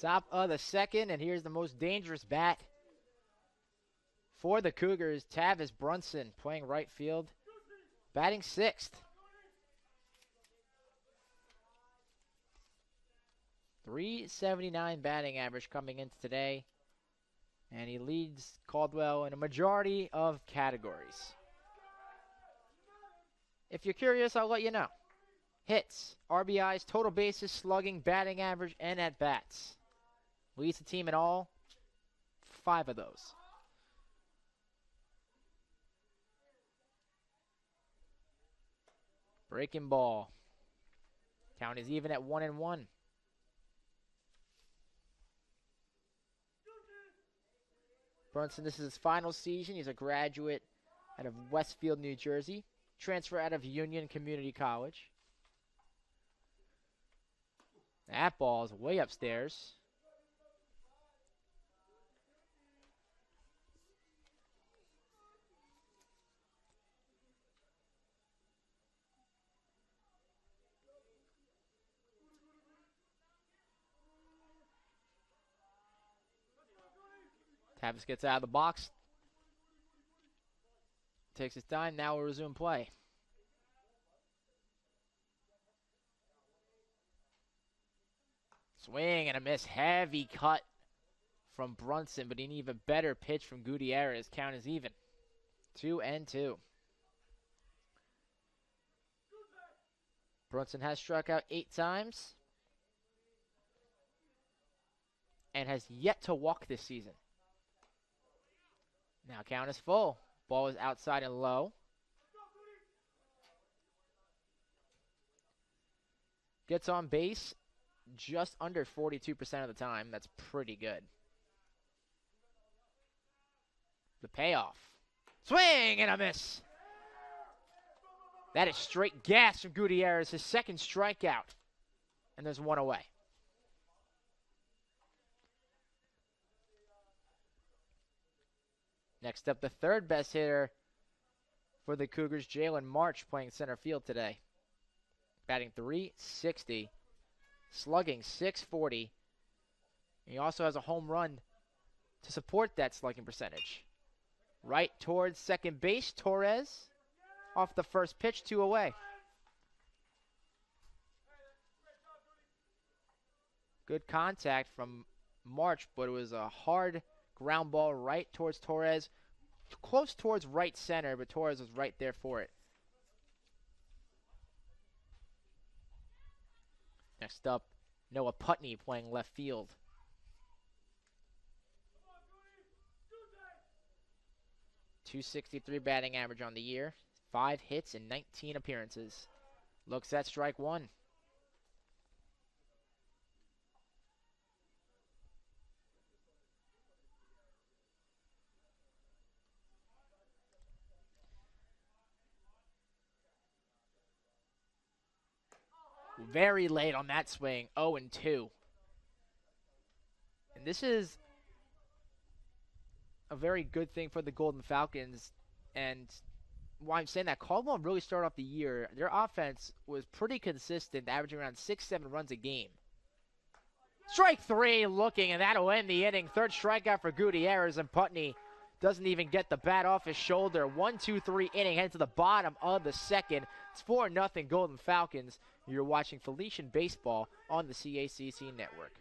Top of the second, and here's the most dangerous bat for the Cougars. Tavis Brunson playing right field, batting sixth. 379 batting average coming into today. And he leads Caldwell in a majority of categories. If you're curious, I'll let you know. Hits, RBIs, total bases, slugging, batting average, and at bats. Leads the team in all five of those. Breaking ball. Count is even at one and one. Brunson, this is his final season. He's a graduate out of Westfield, New Jersey. Transfer out of Union Community College. That ball is way upstairs. Tavis gets out of the box. Takes his time. Now we'll resume play. Swing and a miss. Heavy cut from Brunson, but an even better pitch from Gutierrez. Count is even. Two and two. Brunson has struck out eight times and has yet to walk this season. Now count is full. Ball is outside and low. Gets on base just under 42% of the time. That's pretty good. The payoff. Swing and a miss. That is straight gas from Gutierrez, his second strikeout. And there's one away. Next up, the third best hitter for the Cougars, Jalen March, playing center field today. Batting 360, slugging 640. He also has a home run to support that slugging percentage. Right towards second base, Torres off the first pitch, two away. Good contact from March, but it was a hard Ground ball right towards Torres. Close towards right center, but Torres was right there for it. Next up, Noah Puttney playing left field. Two sixty three batting average on the year, five hits and nineteen appearances. Looks at strike one. Very late on that swing, 0 and 2. And this is a very good thing for the Golden Falcons. And why I'm saying that, Caldwell really started off the year. Their offense was pretty consistent, averaging around six, seven runs a game. Strike three, looking, and that'll end the inning. Third strikeout for Gutierrez, and Puttney doesn't even get the bat off his shoulder. One, two, three inning, heading to the bottom of the second. It's 4 nothing Golden Falcons. You're watching Felician Baseball on the CACC Network.